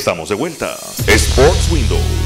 Estamos de vuelta. Sports Windows.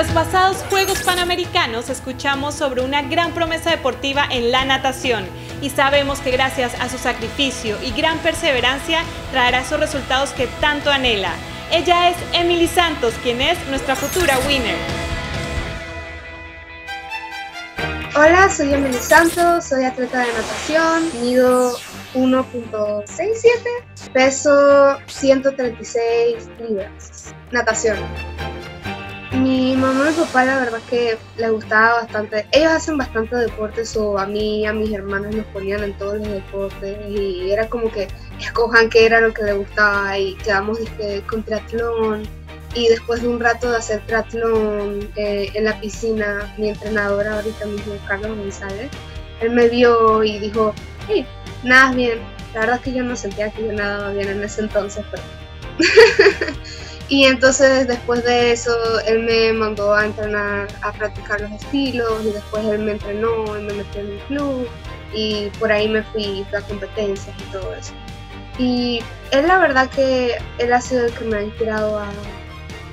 Los pasados Juegos Panamericanos escuchamos sobre una gran promesa deportiva en la natación y sabemos que gracias a su sacrificio y gran perseverancia traerá esos resultados que tanto anhela. Ella es Emily Santos, quien es nuestra futura winner. Hola, soy Emily Santos, soy atleta de natación, mido 1.67, peso 136 libras. Natación. Mi mamá y mi papá la verdad que les gustaba bastante. Ellos hacen bastante deportes o a mí a mis hermanas nos ponían en todos los deportes y era como que escojan qué era lo que les gustaba y quedamos dizque, con triatlón y después de un rato de hacer triatlón eh, en la piscina, mi entrenadora ahorita mismo, Carlos González, él me vio y dijo, hey, nadas bien. La verdad es que yo no sentía que yo nadaba bien en ese entonces, pero... Y entonces después de eso él me mandó a entrenar, a practicar los estilos y después él me entrenó y me metió en un club y por ahí me fui a competencias y todo eso. Y él la verdad que él ha sido el que me ha inspirado a,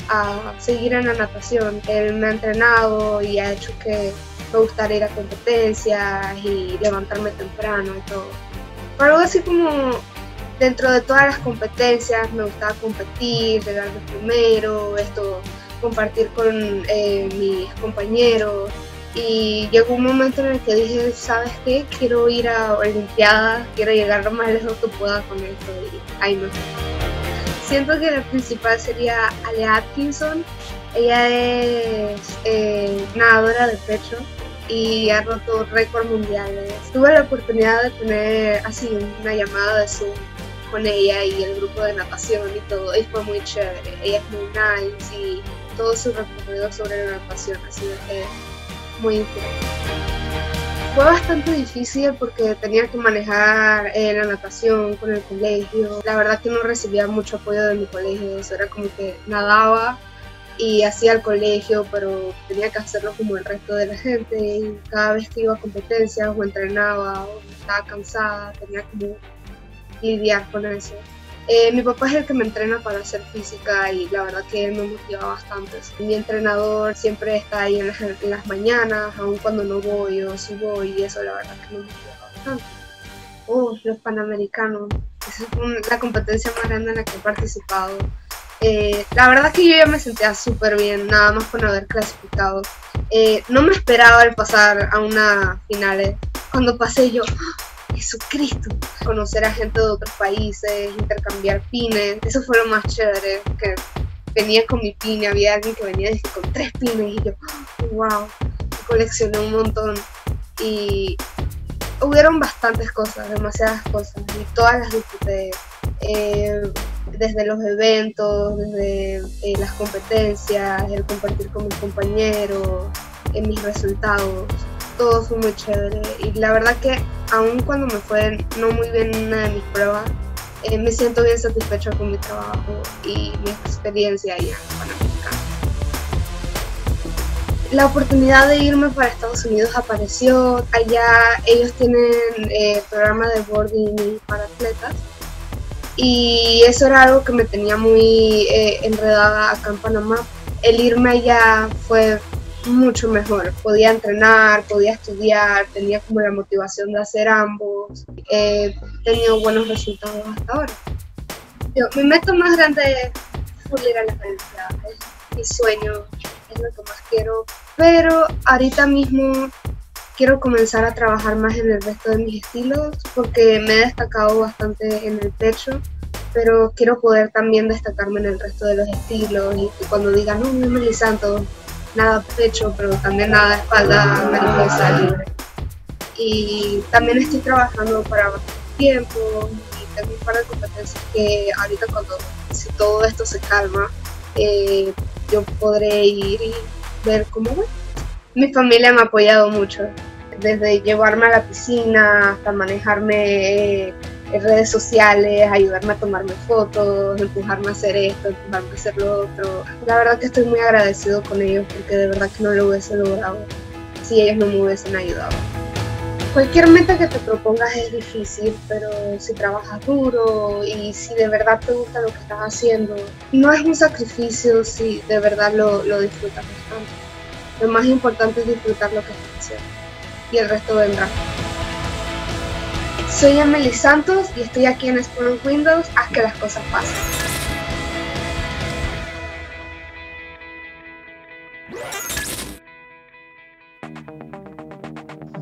a seguir en la natación. Él me ha entrenado y ha hecho que me gustara ir a competencias y levantarme temprano y todo. Algo así como dentro de todas las competencias me gustaba competir, llegar de primero, esto, compartir con eh, mis compañeros. Y llegó un momento en el que dije, ¿sabes qué? Quiero ir a Olimpiadas, quiero llegar lo más lejos que pueda con esto. Y ahí me Siento que la principal sería Ale Atkinson. Ella es eh, nadadora de pecho y ha roto récord mundiales. Tuve la oportunidad de tener así una llamada de Zoom con ella y el grupo de natación y todo, y fue muy chévere. Ella es muy nice y todo su recorrido sobre la natación ha sido muy interesante. Fue bastante difícil porque tenía que manejar eh, la natación con el colegio. La verdad que no recibía mucho apoyo de mi colegio, eso era como que nadaba y hacía el colegio, pero tenía que hacerlo como el resto de la gente. Y cada vez que iba a competencias o entrenaba o estaba cansada, tenía como lidiar con eso. Eh, mi papá es el que me entrena para hacer física y la verdad que él me motiva bastante. Mi entrenador siempre está ahí en las, mañanas, aun cuando no voy o si voy, y eso la verdad que me motiva bastante. Oh, los Panamericanos, esa es la competencia más grande en la que he participado. Eh, la verdad que yo ya me sentía súper bien, nada más con haber clasificado. Eh, no me esperaba el pasar a una final. Cuando pasé yo, Jesucristo. Conocer a gente de otros países, intercambiar pines, eso fue lo más chévere, que venía con mi pine, había alguien que venía con tres pines y yo, wow, coleccioné un montón y hubieron bastantes cosas, demasiadas cosas y todas las disfruté. Eh, desde los eventos, desde eh, las competencias, el compartir con mis compañeros, en mis resultados todo fue muy chévere y la verdad que aun cuando me fue no muy bien en una de mis pruebas, eh, me siento bien satisfecho con mi trabajo y mi experiencia ahí en Panamericano. La oportunidad de irme para Estados Unidos apareció. Allá ellos tienen eh, programa de boarding para atletas y eso era algo que me tenía muy eh, enredada acá en Panamá. El irme allá fue mucho mejor. Podía entrenar, podía estudiar, tenía como la motivación de hacer ambos. He tenido buenos resultados hasta ahora. Yo, mi meta más grande es ir a la universidad. Es mi sueño, es lo que más quiero. Pero ahorita mismo quiero comenzar a trabajar más en el resto de mis estilos porque me he destacado bastante en el pecho pero quiero poder también destacarme en el resto de los estilos y cuando digan, no, no me Santos, nada pecho, pero también nada espalda mariposa libre. Y también estoy trabajando para tiempo y tengo un par de competencias que ahorita cuando si todo esto se calma, eh, yo podré ir y ver cómo voy. Mi familia me ha apoyado mucho, desde llevarme a la piscina hasta manejarme eh, en redes sociales, ayudarme a tomarme fotos, empujarme a hacer esto, empujarme a hacer lo otro. La verdad que estoy muy agradecido con ellos porque de verdad que no lo hubiese logrado si ellos no me hubiesen ayudado. Cualquier meta que te propongas es difícil, pero si trabajas duro y si de verdad te gusta lo que estás haciendo, no es un sacrificio si de verdad lo, lo disfrutas bastante. Lo más importante es disfrutar lo que estás haciendo y el resto vendrá. Soy Emily Santos y estoy aquí en Spawn Windows. Haz que las cosas pasen.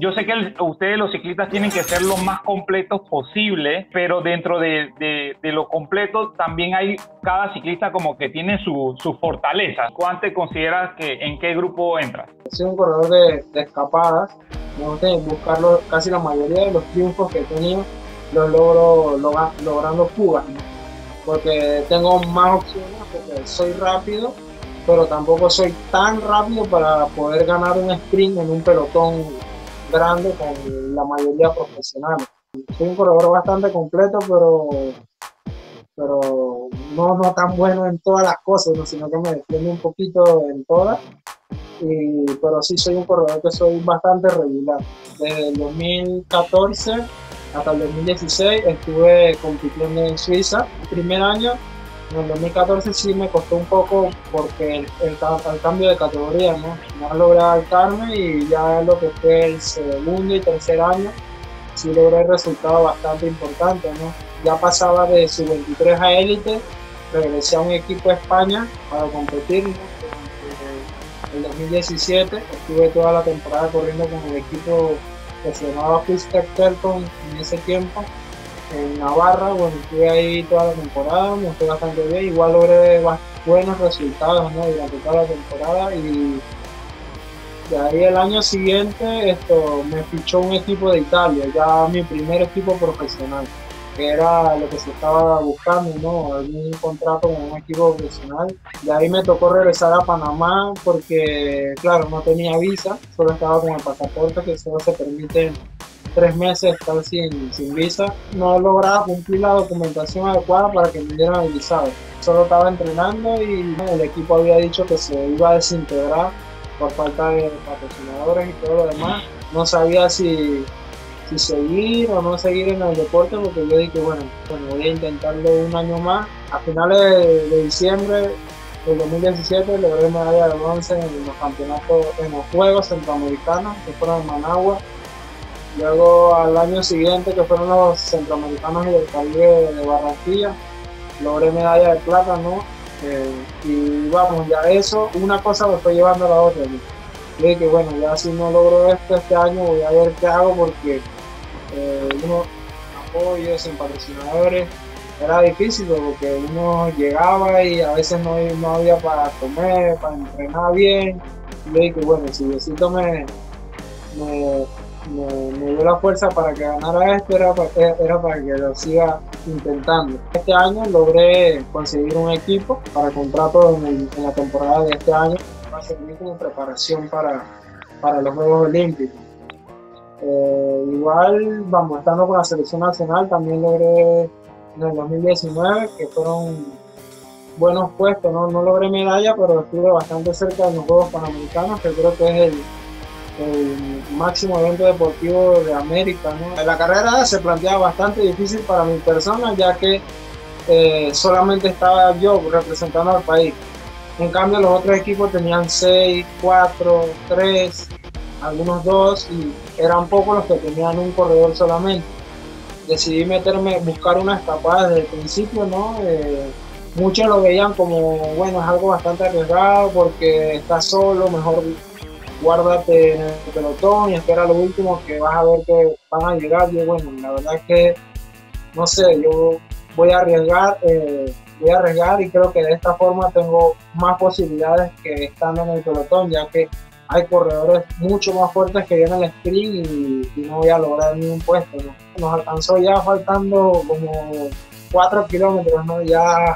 yo sé que ustedes los ciclistas tienen que ser lo más completos posible, pero dentro de, de, lo completo también hay cada ciclista como que tiene su, su fortaleza. ¿Cuánto consideras que en qué grupo entras? Soy un corredor de, de escapadas, me gusta buscarlo, casi la mayoría de los triunfos que he tenido los logro logrando fugas, porque tengo más opciones, porque soy rápido, pero tampoco soy tan rápido para poder ganar un sprint en un pelotón grande con la mayoría profesionales. Soy un corredor bastante completo, pero, pero no, no tan bueno en todas las cosas, sino que me defiendo un poquito en todas. Y, pero sí soy un corredor que soy bastante regular. Desde el 2014 hasta el 2016 estuve compitiendo en Suiza. El primer año en el 2014 sí me costó un poco porque el, el, cambio de categoría, ¿no? No logré adaptarme y ya lo que fue el segundo y tercer año sí logré resultados bastante importantes, ¿no? Ya pasaba de sub-23 a élite, regresé a un equipo de España para competir, ¿no? El 2017 estuve toda la temporada corriendo con el equipo que se llamaba Telcom en ese tiempo en Navarra, bueno, estuve ahí toda la temporada, me fue bastante bien, igual logré buenos resultados durante toda la temporada y de ahí el año siguiente esto me fichó un equipo de Italia, ya mi primer equipo profesional, que era lo que se estaba buscando, ¿no? algún contrato con un equipo profesional. De ahí me tocó regresar a Panamá porque, claro, no tenía visa, solo estaba con el pasaporte que solo se permite tres meses estar sin, sin visa, no lograba cumplir la documentación adecuada para que me dieran el visado. Solo estaba entrenando y el equipo había dicho que se iba a desintegrar por falta de patrocinadores y todo lo demás. No sabía si, si seguir o no seguir en el deporte porque yo dije, bueno, bueno voy a intentarlo un año más. A finales de, diciembre del 2017 logré medalla de bronce en los campeonatos, en los Juegos Centroamericanos que fueron en Managua Luego al año siguiente, que fueron los centroamericanos y del Caribe de Barranquilla, logré medalla de plata, ¿no? Eh, y vamos, ya eso, una cosa me fue llevando a la otra. Le dije bueno, ya si no logro esto este año, voy a ver qué hago porque eh, uno apoyo sin patrocinadores era difícil porque uno llegaba y a veces no, no había para comer, para entrenar bien. Le dije que bueno, si Diosito me, me me, dio la fuerza para que ganara esto, era, era para que lo siga intentando. Este año logré conseguir un equipo para contrato en, en la temporada de este año, va a servir como preparación para, para los Juegos Olímpicos. Eh, igual, vamos, estando con la selección nacional, también logré en el 2019, que fueron buenos puestos, no, no logré medalla, pero estuve bastante cerca de los Juegos Panamericanos, que creo que es el, máximo evento deportivo de América. La carrera se planteaba bastante difícil para mi persona, ya que eh, solamente estaba yo representando al país. En cambio, los otros equipos tenían 6, 4, 3, algunos 2 y eran pocos los que tenían un corredor solamente. Decidí meterme, buscar una escapada desde el principio, ¿no? Eh, muchos lo veían como, bueno, es algo bastante arriesgado porque está solo, mejor guárdate en el pelotón y espera lo último que vas a ver que van a llegar. Yo, bueno, la verdad es que, no sé, yo voy a arriesgar, eh, voy a arriesgar y creo que de esta forma tengo más posibilidades que estando en el pelotón, ya que hay corredores mucho más fuertes que vienen al sprint y, no voy a lograr ningún puesto. Nos alcanzó ya faltando como 4 kilómetros, ¿no? Ya,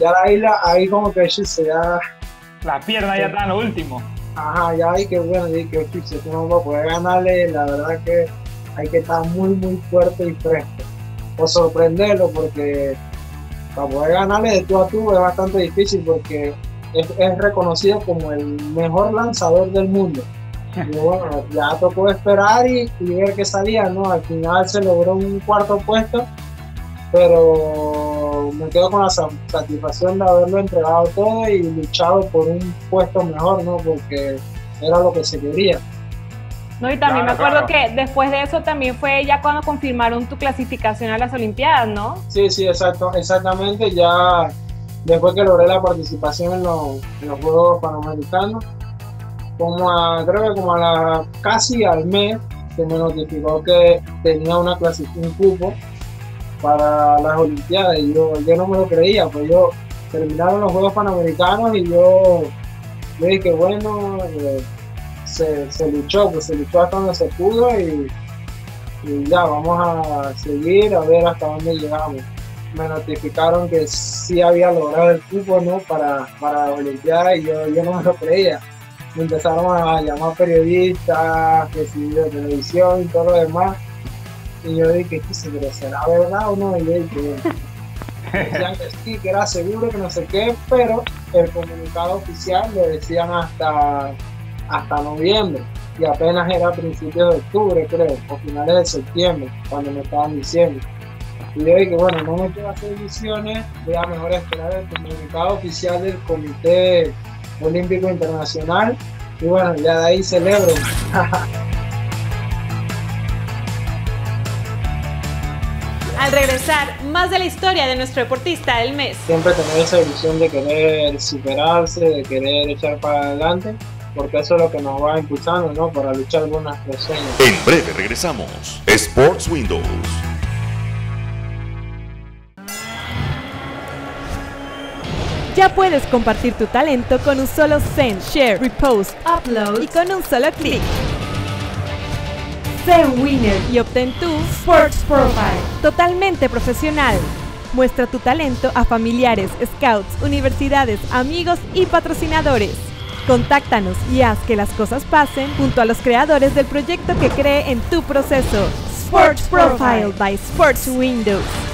ya la isla ahí como que se ya... La pierna ya está en lo último ajá, ya hay que, bueno, y que si tú no vas a poder ganarle, la verdad que hay que estar muy, muy fuerte y fresco. O sorprenderlo, porque para poder ganarle de tú a tú es bastante difícil, porque es, es reconocido como el mejor lanzador del mundo. Y bueno, ya tocó esperar y, y ver qué salía, ¿no? Al final se logró un cuarto puesto, pero me quedo con la sa- satisfacción de haberlo entregado todo y luchado por un puesto mejor, ¿no? Porque era lo que se quería. No, y también Claro, me acuerdo claro. que después de eso también fue ya cuando confirmaron tu clasificación a las Olimpiadas, ¿no? Sí, sí, exacto, exactamente. Ya después que logré la participación en los, Juegos Panamericanos, como a, creo que como a la, casi al mes se me notificó que tenía una clasi- un cupo para las Olimpiadas y yo, yo no me lo creía, pues yo terminaron los Juegos Panamericanos y yo, yo dije, bueno, eh, se, se luchó, pues se luchó hasta donde se pudo y ya, vamos a seguir a ver hasta dónde llegamos. Me notificaron que sí había logrado el cupo ¿no? para, para la Olimpiada y yo, yo no me lo creía. Me empezaron a llamar periodistas, que si de televisión y todo lo demás. Y yo dije, ¿qué se será verdad o no? Y yo dije, decían que sí, que era seguro, que no sé qué, pero el comunicado oficial lo decían hasta, hasta noviembre y apenas era a principios de octubre, creo, o finales de septiembre, cuando me estaban diciendo. Y yo dije, bueno, no me quiero hacer ilusiones, voy a mejor esperar el comunicado oficial del Comité Olímpico Internacional y bueno, ya de ahí celebro. Al regresar, más de la historia de nuestro deportista del mes. Siempre tener esa ilusión de querer superarse, de querer echar para adelante, porque eso es lo que nos va impulsando, ¿no? Para luchar nuestros sueños. En breve regresamos. Sports Windows. Ya puedes compartir tu talento con un solo send, share, repost, upload y con un solo clic. Sé winner y obtén tu Sports Profile totalmente profesional. Muestra tu talento a familiares, scouts, universidades, amigos y patrocinadores. Contáctanos y haz que las cosas pasen junto a los creadores del proyecto que cree en tu proceso. Sports Profile by Sports Windows.